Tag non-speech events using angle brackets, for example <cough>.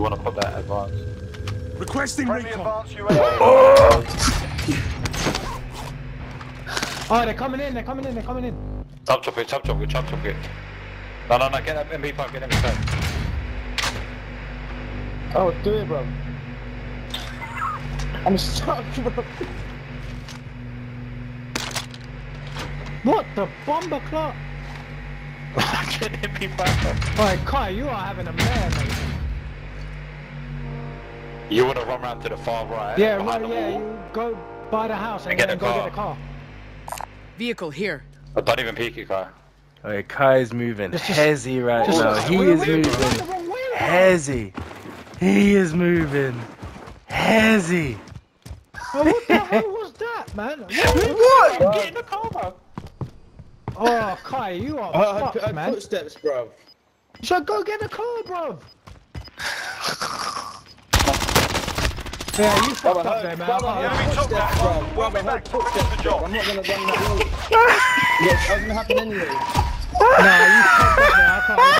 You want to put that advance? Requesting Friendly recon. advance UAV. Oh! oh, they're coming in, they're coming in, they're coming in. Top chop it, top chop it, top chop it. No, no, no, get that MP5, get that MP5. Oh, do it, bro. I'm stuck, bro. What the bomber clock? <laughs> get MP5. Alright, Kai, you are having a mare, mate. You want to run round to the far right? Yeah, behind right, the yeah, wall. you go by the house and, And get then a go car. get a car. Vehicle here. Oh, don't even peek it, car. Okay, Kai is moving Just- just- hezzy right Just- now. He Wait, is wait, you're moving going the wrong way, bro. hezzy. He is moving hezzy. Oh, what the hell was that, man? <laughs> What? Get in the car, bro. Oh, Kai, you are I, I, fucked, I, man. footsteps, bro. So go get a car, bro. Yeah, you fucked up there, man. brother, I I can't- heard footsteps, bro. Brother, I heard footsteps, bro. I'm not gonna run that road. yeah, that was gonna happen anyway.